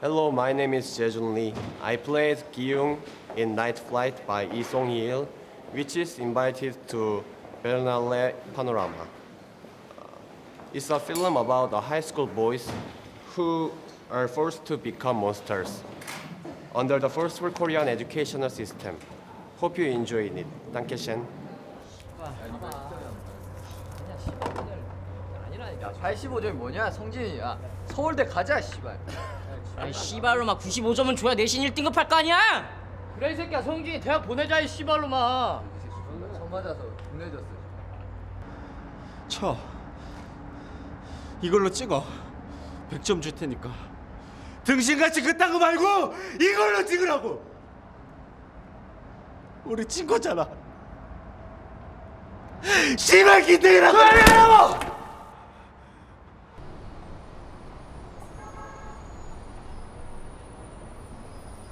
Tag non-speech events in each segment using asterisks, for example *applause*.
Hello, my name is Jaejoon Lee. I played Gi-ung in Night Flight by LeeSong Hee-il, which is invited to Berlinale Panorama. Uh, it's a film about the high school boys who are forced to become monsters under the first world Korean educational system. Hope you enjoy it. Thank you, Shen. 85점이 뭐냐? 성진이야. 서울대 가자, 씨발. 아이 씨발로 막 95점은 줘야 내신 1등급 할 거 아니야? 그래 이 새끼야 성진이 대학 보내자 이 씨발로 마정 맞아서 보내줬어 쳐. 이걸로 찍어. 100점 줄 테니까. 등신같이 그딴 거 말고 이걸로 찍으라고. 우리 친 거잖아. 씨발 기대라고 말이라고.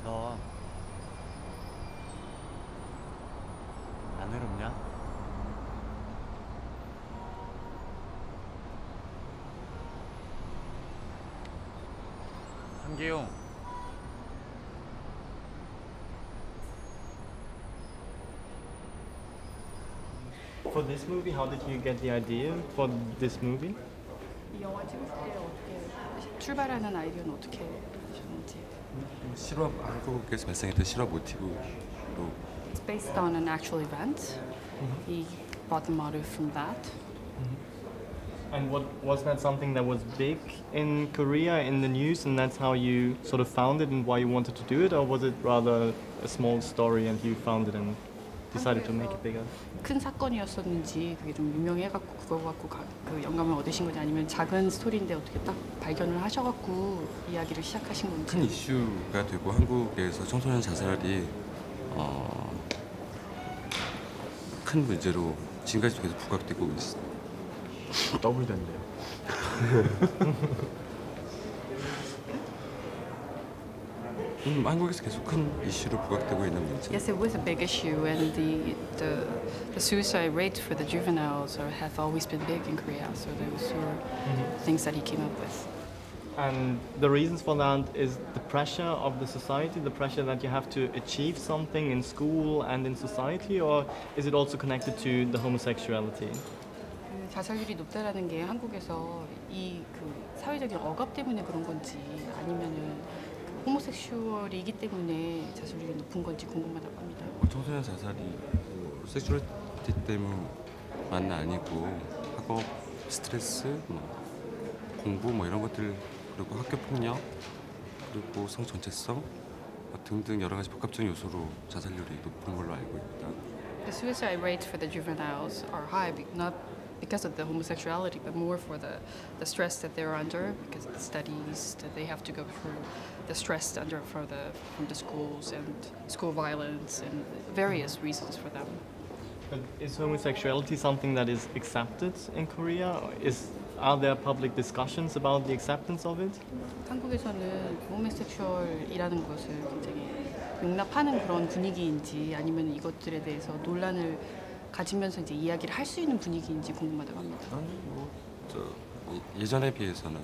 너안 외롭냐? 한기용 For this movie, how did you get the idea for this movie? 이 영화 찍을 때 어떻게 출발하는 아이디어는 어떻게. 실화 한국에서 발생했던 실화 모티브로 It's based on an actual event. He brought the motive from that. And what was that something that was big in Korea in the news, and that's how you sort of found it and why you wanted to do it, or was it rather a small story and you found it and decided to make it bigger? 큰 사건이었었는지 그게 좀 유명해갖고 그거 갖고 가- 그 영감을 얻으신 건지 아니면 작은 스토리인데 어떻게 딱 발견을 하셔갖고 이야기를 시작하신 건지. 큰 이슈가 되고 한국에서 청소년 자살이 어, 큰 문제로 지금까지 계속 부각되고 있습니다. Double 된대요. 음, 한국에서 계속 큰 이슈로 부각되고 있는 문제. Yes, it was a big issue, and the the, the suicide rate for the juveniles are, have always been big in Korea. So those were things that he came up with. And the reasons for that is the pressure of the society, the pressure that you have to achieve something in school and in society, or is it also connected to the homosexuality? 그 자살률이 높다라는 게 한국에서 이 그 사회적인 억압 때문에 그런 건지 아니면은 그 호모섹슈얼이기 때문에 자살률이 높은 건지 궁금하다고 합니다. 뭐 청소년 자살이 뭐 섹슈얼티 때문만은 아니고 학업 스트레스, 뭐 공부 뭐 이런 것들 그리고 학교 폭력 그리고 성 전체성 뭐 등등 여러 가지 복합적인 요소로 자살률이 높은 걸로 알고 있다. The suicide rates for the juveniles are high, not because of the homosexuality, but more for the, the stress that they're under, because of the studies that they have to go through, the stress under for the from the schools and school violence and various reasons for them. But is homosexuality something that is accepted in Korea? Or Is are there public discussions about the acceptance of it? 한국에서는 호모섹슈얼이라는 것을 굉장히 용납하는 그런 분위기인지 아니면 이것들에 대해서 논란을 가지면서 이제 이야기를 할 수 있는 분위기인지 궁금하다고 합니다. 아니 뭐저 예전에 비해서는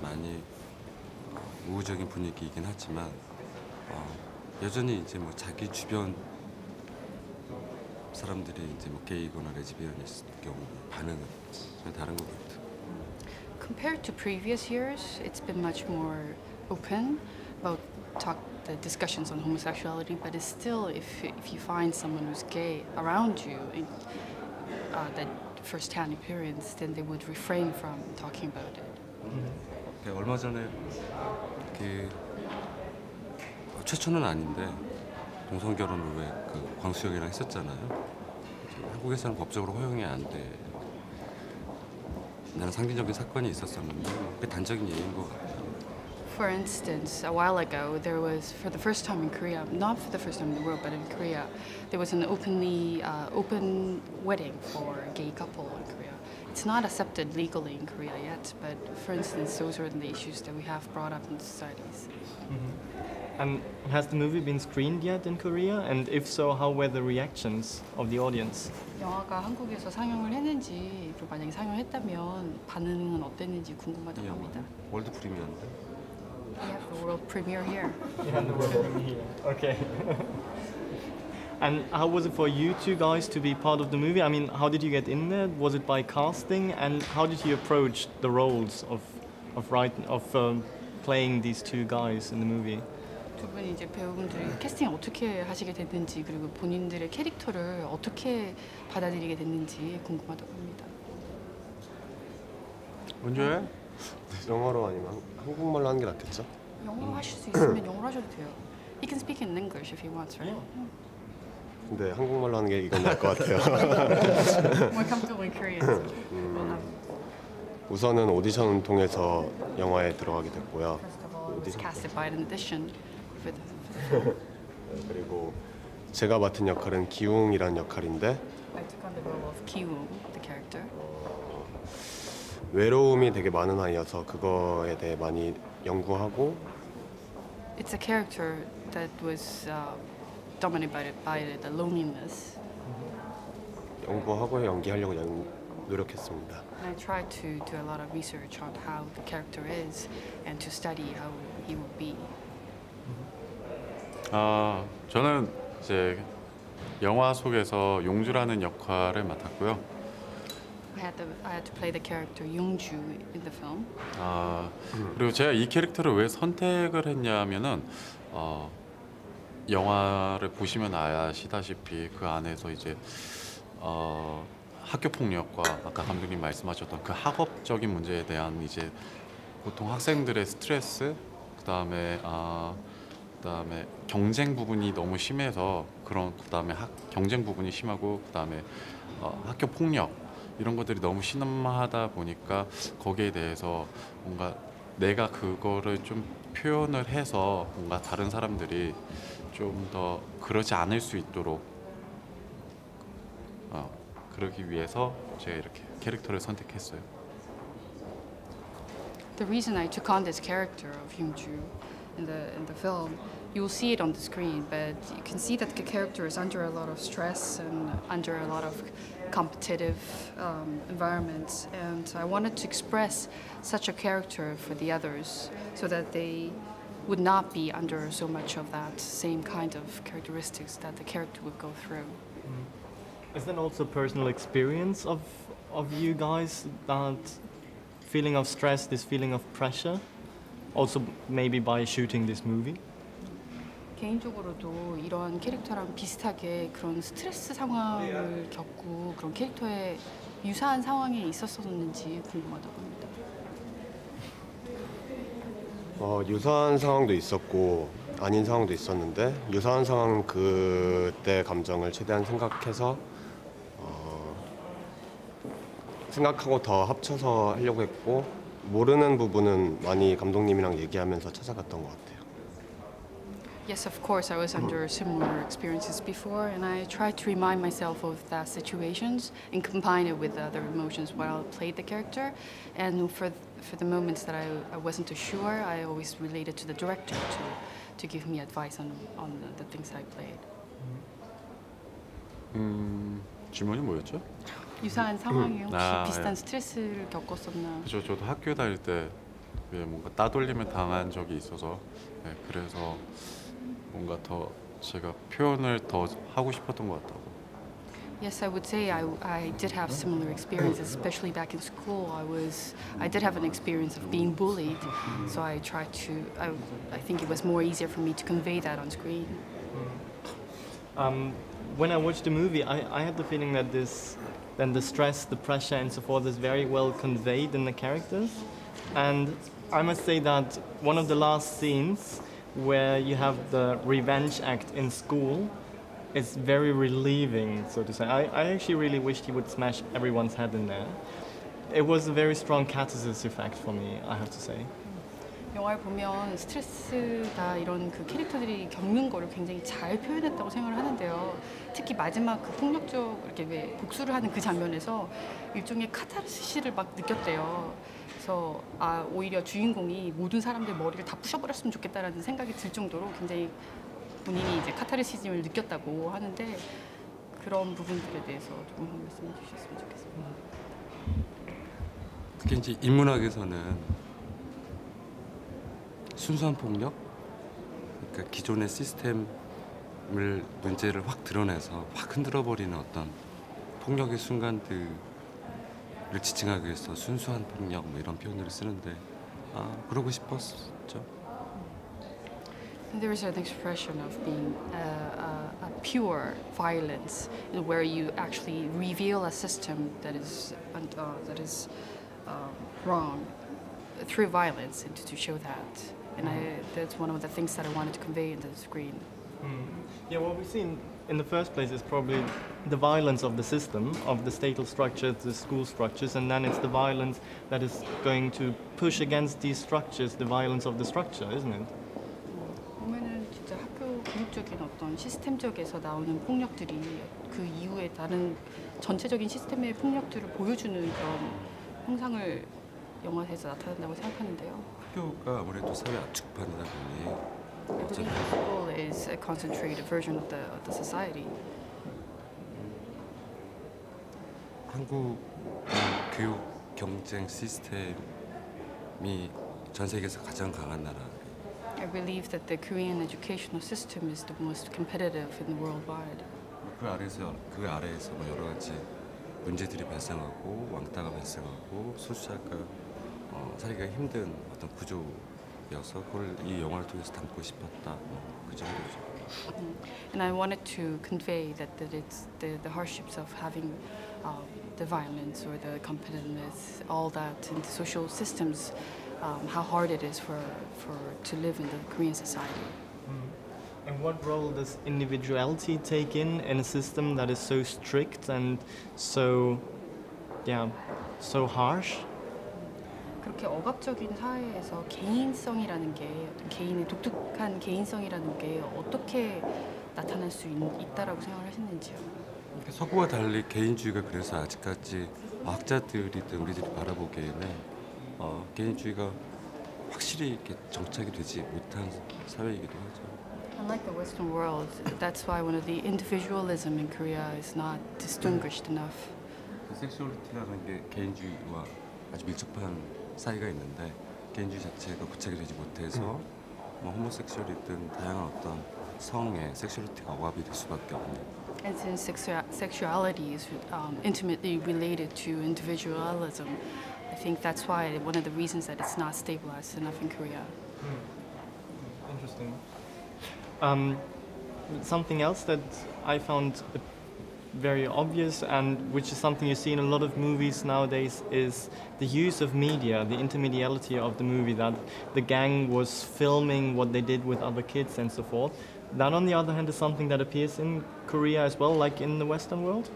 많이 어, 우호적인 분위기이긴 하지만 어, 여전히 이제 뭐 자기 주변 사람들이 이제 뭐 게이거나 레즈비언일 경우 반응은 좀 다른 것 같아요. Compared to previous years, it's been much more open about talk discussions on homosexuality. But it's still, if if you find someone who's gay around you, in, uh, that first-hand experience, then they would refrain from talking about it. 그 얼마 전에 그 어, 최초는 아닌데 동성 결혼을 왜그 광수형이랑 했었잖아요. 한국에서는 법적으로 허용이 안 돼. 나는 상징적인 사건이 있었었는데 그 단적인 예인 것 같아요. For instance, a while ago, there was, for the first time in Korea, not for the first time in the world, but in Korea, there was an openly uh, open wedding for a gay couple in Korea. It's not accepted legally in Korea yet, but for instance, those are the issues that we have brought up in societies. And has the movie been screened yet in Korea? And if so, how were the reactions of the audience? 영화가 한국에서 상영을 했는지, 그리고 만약에 상영했다면 반응은 어땠는지 궁금하다고 이 영화 합니다. 월드 프리미어인데 We have the world premiere here. Yeah, the world here. Okay. *laughs* and how was it for you two guys to be part of the movie? I mean, how did you get in there? Was it by casting? And how did you approach the roles of of right of um, playing these two guys in the movie? 두 분이 이제 배우분들이 캐스팅 어떻게 하시게 됐는지 그리고 본인들의 캐릭터를 어떻게 받아들이게 됐는지 궁금하다고 합니다. 먼저 해? 영어로 아니면 한- 한국말로 하는 게 낫겠죠? 영어로 하실 수 있으면 영어로 하셔도 돼요. He can speak in English if he wants, right? 근데 한국말로 하는 게 이건 나을 것 같아요. More comfortable in Korean. 우선은 오디션을 통해서 영화에 들어가게 됐고요. First 오디션 casted by an audition 네, 그리고 제가 맡은 역할은 기웅이라는 역할인데 I took on the role of Ki-woong, the character. 외로움이 되게 많은 아이여서 그거에 대해 많이 연구하고 It's a character that was uh, dominated by, by the loneliness. 연구하고 연기하려고 연- 노력했습니다. And I tried to do a lot of research on how the character is and to study how he would be. 아 저는 이제 영화 속에서 용주라는 역할을 맡았고요. I had to, I had to play the character Yoongju in the film. 아 그리고 제가 이 캐릭터를 왜 선택을 했냐면은 어, 영화를 보시면 아시다시피 그 안에서 이제 어, 학교 폭력과 아까 감독님 말씀하셨던 그 학업적인 문제에 대한 이제 보통 학생들의 스트레스 그다음에 아 그다음에 경쟁 부분이 너무 심해서 그런 그다음에 학, 경쟁 부분이 심하고 그다음에 어, 학교 폭력 이런 것들이 너무 심하다 보니까 거기에 대해서 뭔가 내가 그거를 좀 표현을 해서 뭔가 다른 사람들이 좀 더 그러지 않을 수 있도록 어, 그러기 위해서 제가 이렇게 캐릭터를 선택했어요. The reason I took on this character of Yoongju in the in the film, you will see it on the screen, but you can see that the character is under a lot of stress and under a lot of competitive um, environments. And I wanted to express such a character for the others, so that they would not be under so much of that same kind of characteristics that the character would go through. Is that also personal experience of of you guys that feeling of stress, this feeling of pressure, also maybe by shooting this movie? 개인적으로도 이런 캐릭터랑 비슷하게 그런 스트레스 상황을 겪고 그런 캐릭터에 유사한 상황에 있었었는지 궁금하다고 합니다. 어, 유사한 상황도 있었고 아닌 상황도 있었는데 유사한 상황 그때 감정을 최대한 생각해서 어, 생각하고 더 합쳐서 하려고 했고 모르는 부분은 많이 감독님이랑 얘기하면서 찾아갔던 것 같아요. Yes, of course, I was under similar experiences before, and I tried to remind myself of that situations and combine it with other emotions while I played the character. And for for the moments that I, I wasn't too sure, I always related to the director to to give me advice on on the, the things I played. 음, 질문이 뭐였죠? 유사한 상황에 혹시 아, 비슷한 예. 스트레스를 겪었었나? 그죠 저도 학교 다닐 때 왜 뭔가 따돌림을 당한 적이 있어서 네, 그래서 뭔가 더 제가 표현을 더 하고 싶었던 것 같다고. Yes, I would say I, I did have similar experiences, especially back in school. I was I did have an experience of being bullied, so I tried to. I, I think it was more easier for me to convey that on screen. Um, when I watched the movie, I, I had the feeling that this, then the stress, the pressure, and so forth is very well conveyed in the characters. And I must say that one of the last scenes where you have the revenge act in school is very relieving, so to say. I, I actually really wished he would smash everyone's head in there. It was a very strong catharsis effect for me, I have to say. 영화를 보면 스트레스다 이런 그 캐릭터들이 겪는 거를 굉장히 잘 표현했다고 생각을 하는데요. 특히 마지막 그 폭력적 이렇게 왜 복수를 하는 그 장면에서 일종의 카타르시스를 막 느꼈대요. 그래서 아 오히려 주인공이 모든 사람들 머리를 다 부셔버렸으면 좋겠다라는 생각이 들 정도로 굉장히 본인이 이제 카타르시즘을 느꼈다고 하는데 그런 부분들에 대해서 조금 한 말씀 해 주셨으면 좋겠습니다. 특히 이제 인문학에서는 순수한 폭력, 그러니까 기존의 시스템을 문제를 확 드러내서 확 흔들어 버리는 어떤 폭력의 순간들 을 지칭하기 위해서 순수한 폭력 뭐 이런 표현들을 쓰는데 아 그러고 싶었죠. There is an expression of being a, a, a pure violence, in where you actually reveal a system that is un- uh, that is um, wrong through violence, and to show that. And I, that's one of the things that I wanted to convey in the screen. Yeah, what we see in, in the first place is probably the violence of the system, of the statal structures, the school structures, and then it's the violence that is going to push against these structures, the violence of the structure, isn't it? 보면은 진짜 학교 교육적인 어떤 시스템적에서 나오는 폭력들이 그 이후에 다른 전체적인 시스템의 폭력들을 보여주는 그런 형상을 영화에서 나타낸다고 생각하는데요. 학교가 아무래도 사회 압축판이다 보니 I believe school is a concentrated version of the, of the society. 한국 교육 경쟁 시스템이 전 세계에서 가장 강한 나라. I believe that the Korean educational system is the most competitive in the worldwide. 그 아래에서 그 아래에서 뭐 여러 가지 문제들이 발생하고 왕따가 발생하고 소수자가 어, 살기가 힘든 어떤 구조 여서 그걸 이 영화를 통해서 담고 싶었다. 뭐그 정도죠. And I wanted to convey that, that it's the, the hardships of having um, the violence or the competitiveness, all that in the social systems, um, how hard it is for, for to live in the Korean society. And what role does individuality take in in a system that is so strict and so, yeah, so harsh? 그렇게 억압적인 사회에서 개인성이라는 게 어떤 개인의 독특한 개인성이라는 게 어떻게 나타날 수 있, 있다라고 생각을 하시는지요? 서구와 달리 개인주의가 그래서 아직까지 학자들이든 우리들이 바라보기에는 어, 개인주의가 확실히 이렇게 정착이 되지 못한 사회이기도 하죠. Unlike the Western world, that's why one of the individualism in Korea is not distinguished enough. 그 섹슈얼리티라는 게 개인주의와 아주 밀접한 사이가 있는데 개인주의 자체가 구체가 되지 못해서 뭐 호모섹슈얼이든 다양한 어떤 성의 섹슈얼리티가 억압이 될 수밖에 없는 And since sexua- sexuality is um, intimately related to individualism, I think that's why one of the reasons that it's not stabilized enough in Korea. Interesting. Um, something else that I found uh, very obvious and which is something you see in a lot of movies nowadays is the use of media, the intermediality of the movie, that the gang was filming what they did with other kids and so forth. That, on the other hand, is something that appears in Korea as well, like in the Western world.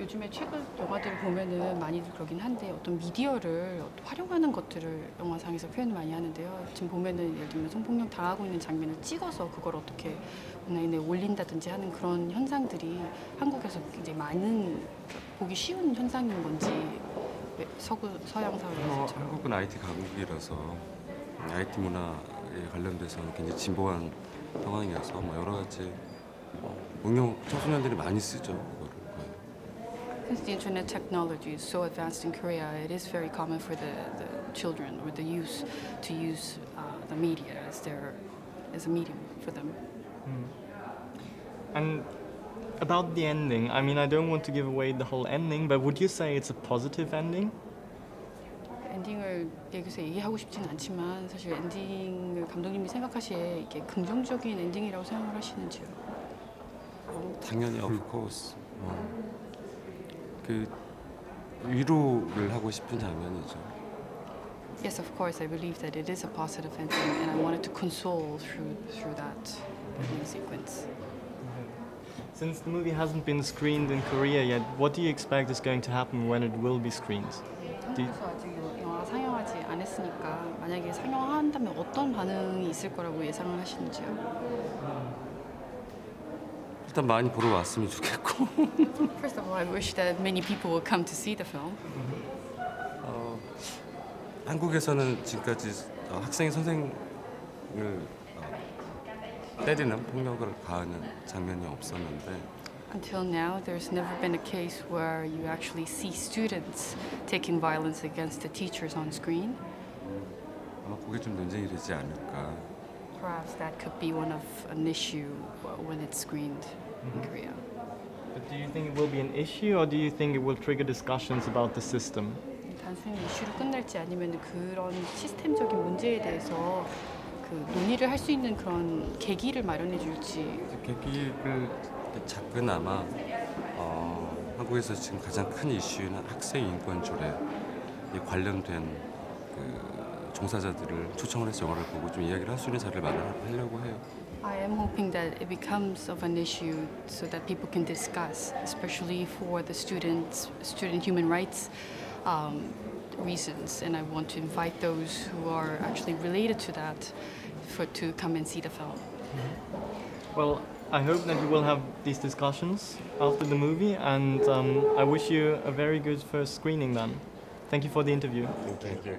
요즘에 최근 영화들을 보면은 많이들 그러긴 한데 어떤 미디어를 활용하는 것들을 영화상에서 표현을 많이 하는데요. 지금 보면은 예를 들면 성폭력 당하고 있는 장면을 찍어서 그걸 어떻게 온라인에 올린다든지 하는 그런 현상들이 한국에서 굉장히 많은 보기 쉬운 현상인 건지 왜 서구 서양 어, 사회에서 한국은 IT 강국이라서 IT 문화에 관련돼서는 굉장히 진보한 상황이어서 뭐 여러 가지 어, 응용 청소년들이 많이 쓰죠 그거를. Since the internet technology is so advanced in Korea, it is very common for the, the children or the youth to use uh, the media as their as a medium for them. And about the ending, I mean, I don't want to give away the whole ending, but would you say it's a positive ending? 엔딩을 여기서 얘기하고 싶지는 않지만 사실 엔딩을 감독님이 생각하시기에 이게 긍정적인 엔딩이라고 생각을 하시는지요? 당연히 of course 어, 그 위로를 하고 싶은 장면이죠. Yes, of course. I believe that it is a positive ending, and I wanted to console through through that ending sequence. Since the movie hasn't been screened in Korea yet, what do you expect is going to happen when it will be screened? Do you- 한국에서 아직 이 영화 상영하지 않았으니까 만약에 상영한다면 어떤 반응이 있을 거라고 예상을 하시는지요? 일단 많이 보러 왔으면 좋겠고 First of all, I wish that many people would come to see the film. 어, 한국에서는 지금까지 어, 학생이 선생을 어, 때리는 폭력을 가하는 장면이 없었는데 Until now, there's never been a case where you actually see students taking violence against the teachers on screen. 어, 아마 그게 좀 논쟁이 되지 않을까. Perhaps that could be one of an issue uh, when it's screened in Korea. But do you think it will be an issue, or do you think it will trigger discussions about the system? 단순히 이슈로 끝날지 아니면 그런 시스템적인 문제에 대해서 그 논의를 할 수 있는 그런 계기를 마련해 줄지 계기를 작게나마 어, 한국에서 지금 가장 큰 이슈는 학생 인권 조례에 관련된 그 종사자들을 초청을 해서 영화를 보고 좀 이야기를 할 수 있는 자리를 마련하려고 해요. I am hoping that it becomes of an issue so that people can discuss, especially for the students, student human rights um, reasons. And I want to invite those who are actually related to that for to come and see the film. Well, I hope that you will have these discussions after the movie, and um, I wish you a very good first screening then. Thank you for the interview. Thank you.